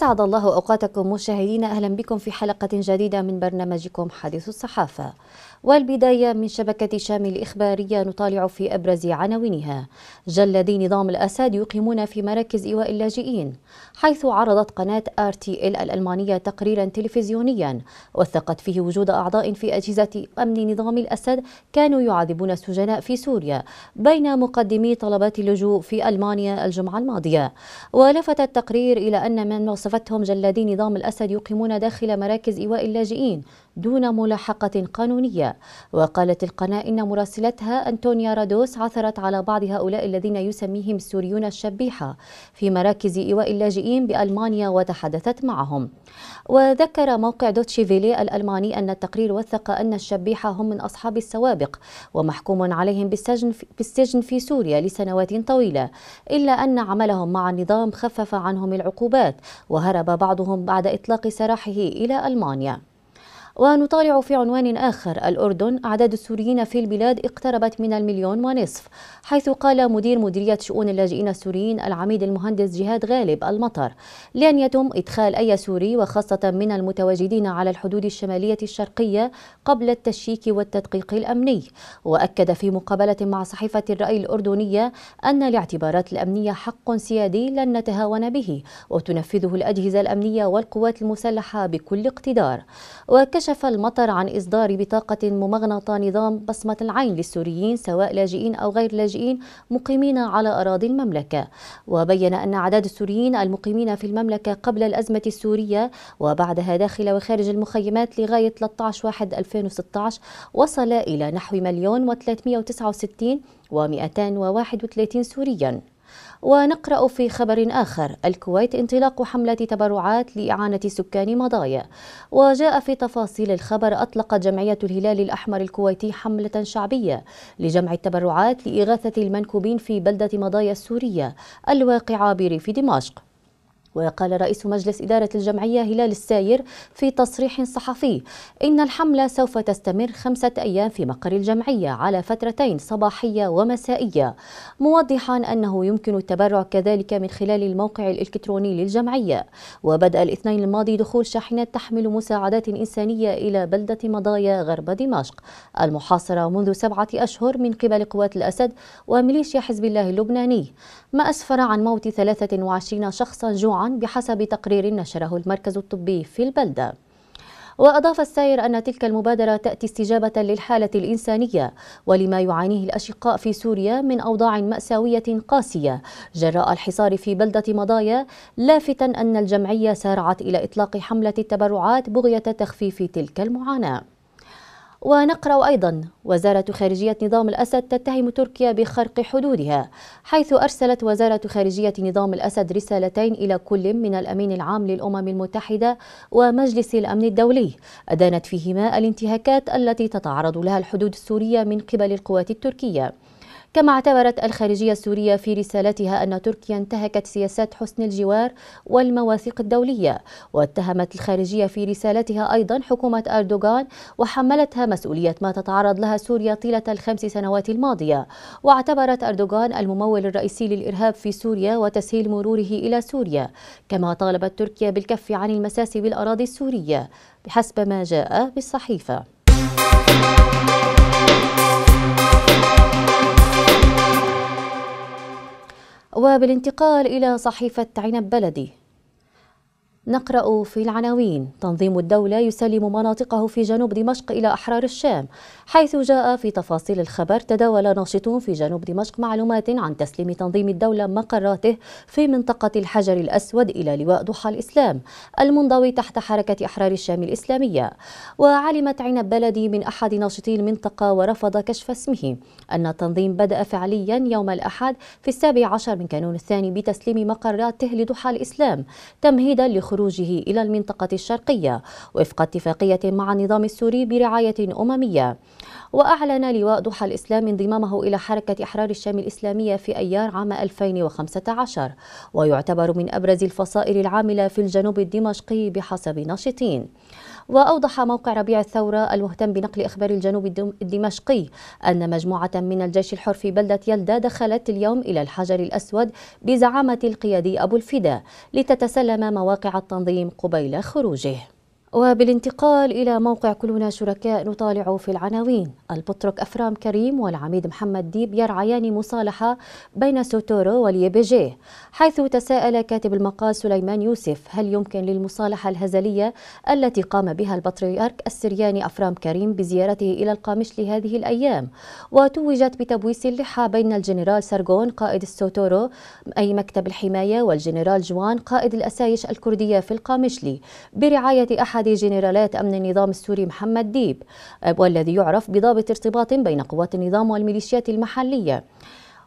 أسعد الله أوقاتكم مشاهدينا أهلا بكم في حلقة جديدة من برنامجكم حديث الصحافة. والبداية من شبكة شام الإخبارية نطالع في أبرز عناوينها. جلادي نظام الأسد يقيمون في مراكز إيواء اللاجئين حيث عرضت قناة آر تي إل الألمانية تقريرا تلفزيونيا وثقت فيه وجود أعضاء في أجهزة أمن نظام الأسد كانوا يعذبون السجناء في سوريا بين مقدمي طلبات اللجوء في ألمانيا الجمعة الماضية. ولفت التقرير إلى أن من وصفتهم جلادي نظام الأسد يقيمون داخل مراكز إيواء اللاجئين دون ملاحقة قانونية. وقالت القناة إن مراسلتها أنتونيا رادوس عثرت على بعض هؤلاء الذين يسميهم السوريون الشبيحة في مراكز إيواء اللاجئين بألمانيا وتحدثت معهم. وذكر موقع دوتشي فيلي الألماني أن التقرير وثق أن الشبيحة هم من أصحاب السوابق ومحكوم عليهم بالسجن في, بالسجن في سوريا لسنوات طويلة إلا أن عملهم مع النظام خفف عنهم العقوبات وهرب بعضهم بعد إطلاق سراحه إلى ألمانيا. ونطالع في عنوان آخر. الأردن أعداد السوريين في البلاد اقتربت من المليون ونصف حيث قال مدير مديرية شؤون اللاجئين السوريين العميد المهندس جهاد غالب المطر لن يتم إدخال أي سوري وخاصة من المتواجدين على الحدود الشمالية الشرقية قبل التشييك والتدقيق الأمني. وأكد في مقابلة مع صحيفة الرأي الأردنية أن الاعتبارات الأمنية حق سيادي لن نتهاون به وتنفذه الأجهزة الأمنية والقوات المسلحة بكل اقتدار. وكشف كشف المطر عن إصدار بطاقة ممغنطة نظام بصمة العين للسوريين سواء لاجئين أو غير لاجئين مقيمين على أراضي المملكة. وبين أن أعداد السوريين المقيمين في المملكة قبل الأزمة السورية وبعدها داخل وخارج المخيمات لغاية 13 واحد 2016 وصل إلى نحو مليون و369 و231 سوريا. ونقرأ في خبر آخر. الكويت انطلاق حملة تبرعات لإعانة سكان مضايا. وجاء في تفاصيل الخبر أطلقت جمعية الهلال الأحمر الكويتي حملة شعبية لجمع التبرعات لإغاثة المنكوبين في بلدة مضايا السورية الواقعة بريف دمشق. وقال رئيس مجلس إدارة الجمعية هلال الساير في تصريح صحفي إن الحملة سوف تستمر خمسة أيام في مقر الجمعية على فترتين صباحية ومسائية موضحا أنه يمكن التبرع كذلك من خلال الموقع الإلكتروني للجمعية وبدأ الاثنين الماضي دخول شاحنات تحمل مساعدات إنسانية إلى بلدة مضايا غرب دمشق المحاصرة منذ سبعة أشهر من قبل قوات الأسد وميليشيا حزب الله اللبناني ما أسفر عن موت 23 شخصا جوعا بحسب تقرير نشره المركز الطبي في البلدة وأضاف السائر أن تلك المبادرة تأتي استجابة للحالة الإنسانية ولما يعانيه الأشقاء في سوريا من أوضاع مأساوية قاسية. جراء الحصار في بلدة مضايا لافتا أن الجمعية سارعت إلى إطلاق حملة التبرعات بغية تخفيف تلك المعاناة. ونقرأ أيضا وزارة خارجية نظام الأسد تتهم تركيا بخرق حدودها حيث أرسلت وزارة خارجية نظام الأسد رسالتين إلى كل من الأمين العام للأمم المتحدة ومجلس الأمن الدولي. أدانت فيهما الانتهاكات التي تتعرض لها الحدود السورية من قبل القوات التركية. كما اعتبرت الخارجية السورية في رسالتها أن تركيا انتهكت سياسات حسن الجوار والمواثيق الدولية واتهمت الخارجية في رسالتها أيضا حكومة أردوغان وحملتها مسؤولية ما تتعرض لها سوريا طيلة الخمس سنوات الماضية. واعتبرت أردوغان الممول الرئيسي للإرهاب في سوريا وتسهيل مروره إلى سوريا كما طالبت تركيا بالكف عن المساس بالأراضي السورية بحسب ما جاء بالصحيفة. وبالانتقال إلى صحيفة عنب بلدي. نقرأ في العناوين. تنظيم الدولة يسلم مناطقه في جنوب دمشق إلى أحرار الشام حيث جاء في تفاصيل الخبر تداول ناشطون في جنوب دمشق معلومات عن تسليم تنظيم الدولة مقراته في منطقة الحجر الأسود إلى لواء ضحى الإسلام المنضوي تحت حركة أحرار الشام الإسلامية. وعلمت عنب بلدي من أحد ناشطي المنطقة ورفض كشف اسمه. أن التنظيم بدأ فعليا يوم الأحد في السابع عشر من كانون الثاني بتسليم مقراته لضحى الإسلام تمهيدا لخروج خروجه إلى المنطقة الشرقية وفق اتفاقية مع النظام السوري برعاية أممية. وأعلن لواء ضحى الإسلام انضمامه إلى حركة إحرار الشام الإسلامية في أيار عام 2015 ويعتبر من أبرز الفصائل العاملة في الجنوب الدمشقي بحسب ناشطين. وأوضح موقع ربيع الثورة المهتم بنقل إخبار الجنوب الدمشقي أن مجموعة من الجيش الحر في بلدة يلدا دخلت اليوم إلى الحجر الأسود بزعامة القيادي أبو الفدا لتتسلم مواقع التنظيم قبيل خروجه. وبالانتقال إلى موقع كلنا شركاء نطالع في العناوين. البطرك أفرام كريم والعميد محمد ديب يرعيان مصالحة بين سوتورو واليبيجي حيث تساءل كاتب المقال سليمان يوسف هل يمكن للمصالحة الهزلية التي قام بها البطريرك السرياني أفرام كريم بزيارته إلى القامشلي هذه الأيام؟ وتوجت بتبويس اللحى بين الجنرال سارغون قائد السوتورو أي مكتب الحماية والجنرال جوان قائد الأسايش الكردية في القامشلي برعاية أحد أحد جنرالات أمن النظام السوري محمد ديب والذي يعرف بضابط ارتباط بين قوات النظام والميليشيات المحلية.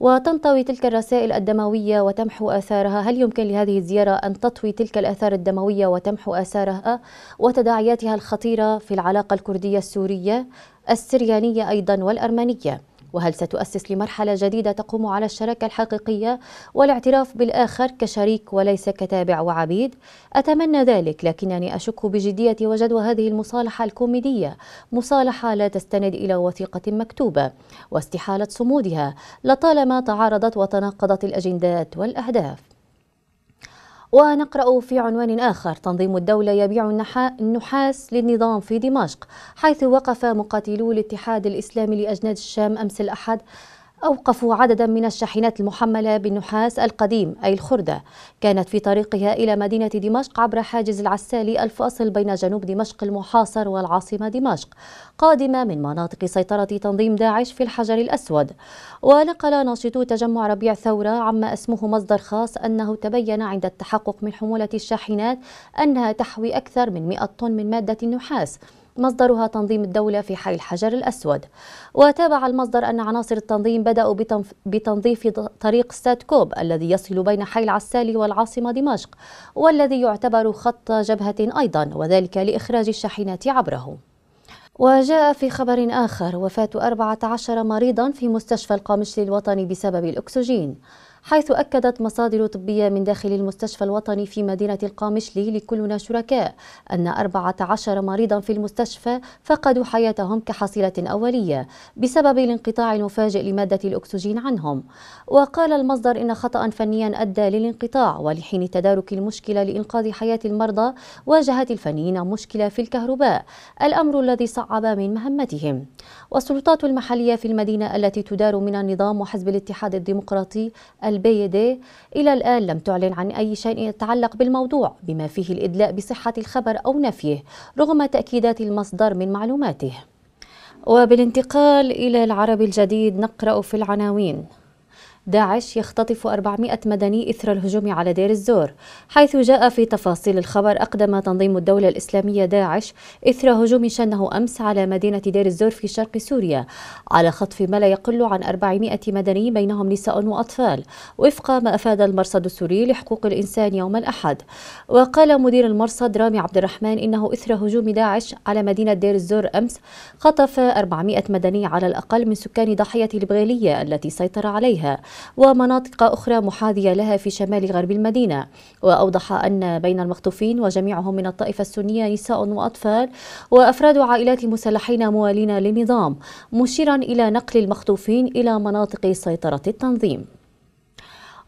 وتنطوي تلك الرسائل الدموية وتمحو آثارها. هل يمكن لهذه الزيارة أن تطوي تلك الآثار الدموية وتمحو آثارها وتداعياتها الخطيرة في العلاقة الكردية السورية السريانية أيضا والأرمنية؟ وهل ستؤسس لمرحلة جديدة تقوم على الشراكة الحقيقية والاعتراف بالآخر كشريك وليس كتابع وعبيد؟ أتمنى ذلك لكنني أشك بجدية وجدوى هذه المصالحة الكوميدية مصالحة لا تستند إلى وثيقة مكتوبة واستحالة صمودها لطالما تعارضت وتناقضت الأجندات والأهداف ونقرأ في عنوان آخر. تنظيم الدولة يبيع النحاس للنظام في دمشق حيث وقف مقاتلو الاتحاد الإسلامي لأجناد الشام أمس الأحد أوقفوا عددا من الشاحنات المحملة بالنحاس القديم أي الخردة. كانت في طريقها إلى مدينة دمشق عبر حاجز العسالي الفاصل بين جنوب دمشق المحاصر والعاصمة دمشق قادمة من مناطق سيطرة تنظيم داعش في الحجر الأسود. ونقل ناشطو تجمع ربيع ثورة عما اسمه مصدر خاص أنه تبين عند التحقق من حمولة الشاحنات أنها تحوي أكثر من 100 طن من مادة النحاس. مصدرها تنظيم الدولة في حي الحجر الأسود. وتابع المصدر أن عناصر التنظيم بدأوا بتنظيف طريق ستاد كوب الذي يصل بين حي العسالي والعاصمة دمشق والذي يعتبر خط جبهة أيضا وذلك لإخراج الشاحنات عبره. وجاء في خبر آخر وفاة 14 مريضا في مستشفى القامشلي الوطني بسبب الأكسجين. حيث أكدت مصادر طبية من داخل المستشفى الوطني في مدينة القامشلي لكلنا شركاء أن 14 مريضا في المستشفى فقدوا حياتهم كحصيلة أولية بسبب الانقطاع المفاجئ لمادة الأكسجين عنهم. وقال المصدر إن خطأ فنيا أدى للانقطاع ولحين تدارك المشكلة لإنقاذ حياة المرضى واجهت الفنيين مشكلة في الكهرباء الأمر الذي صعب من مهمتهم. والسلطات المحلية في المدينة التي تدار من النظام وحزب الاتحاد الديمقراطي البيدي إلى الآن لم تعلن عن أي شيء يتعلق بالموضوع بما فيه الإدلاء بصحة الخبر أو نفيه رغم تأكيدات المصدر من معلوماته. وبالانتقال إلى العرب الجديد نقرأ في العناوين. داعش يختطف 400 مدني إثر الهجوم على دير الزور حيث جاء في تفاصيل الخبر أقدم تنظيم الدولة الإسلامية داعش إثر هجوم شنه أمس على مدينة دير الزور في شرق سوريا على خطف ما لا يقل عن 400 مدني بينهم نساء وأطفال وفق ما أفاد المرصد السوري لحقوق الإنسان يوم الأحد. وقال مدير المرصد رامي عبد الرحمن إنه إثر هجوم داعش على مدينة دير الزور أمس خطف 400 مدني على الأقل من سكان ضحية البغيلية التي سيطر عليها. ومناطق أخرى محاذية لها في شمال غرب المدينة. وأوضح أن بين المخطوفين وجميعهم من الطائفة السنية نساء وأطفال وأفراد عائلات مسلحين موالين للنظام مشيرا إلى نقل المخطوفين إلى مناطق سيطرة التنظيم.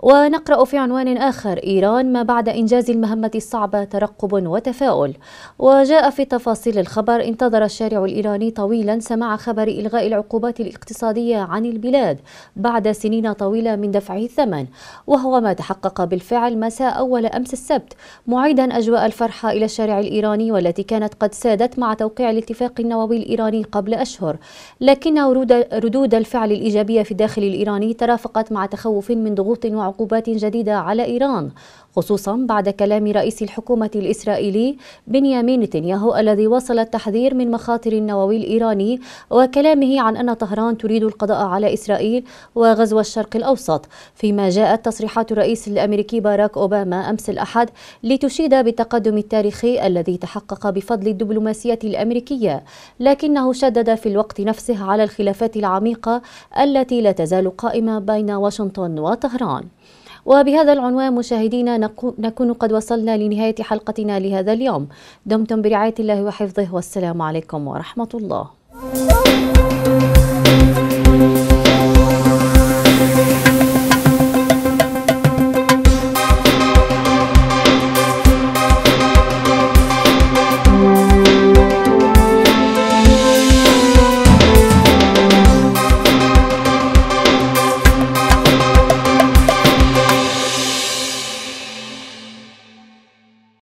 ونقرأ في عنوان آخر. إيران ما بعد إنجاز المهمة الصعبة ترقب وتفاؤل. وجاء في تفاصيل الخبر انتظر الشارع الإيراني طويلا سماع خبر إلغاء العقوبات الاقتصادية عن البلاد بعد سنين طويلة من دفعه الثمن. وهو ما تحقق بالفعل مساء أول أمس السبت معيدا أجواء الفرحة إلى الشارع الإيراني والتي كانت قد سادت مع توقيع الاتفاق النووي الإيراني قبل أشهر. لكن ردود الفعل الإيجابية في الداخل الإيراني ترافقت مع تخوف من ضغوط عقوبات جديدة على إيران خصوصا بعد كلام رئيس الحكومة الإسرائيلي بنيامين نتنياهو الذي وصل التحذير من مخاطر النووي الإيراني وكلامه عن أن طهران تريد القضاء على إسرائيل وغزو الشرق الأوسط. فيما جاءت تصريحات الرئيس الأمريكي باراك أوباما أمس الأحد لتشيد بالتقدم التاريخي الذي تحقق بفضل الدبلوماسية الأمريكية لكنه شدد في الوقت نفسه على الخلافات العميقة التي لا تزال قائمة بين واشنطن وطهران. وبهذا العنوان مشاهدينا نكون قد وصلنا لنهاية حلقتنا لهذا اليوم. دمتم برعاية الله وحفظه والسلام عليكم ورحمة الله.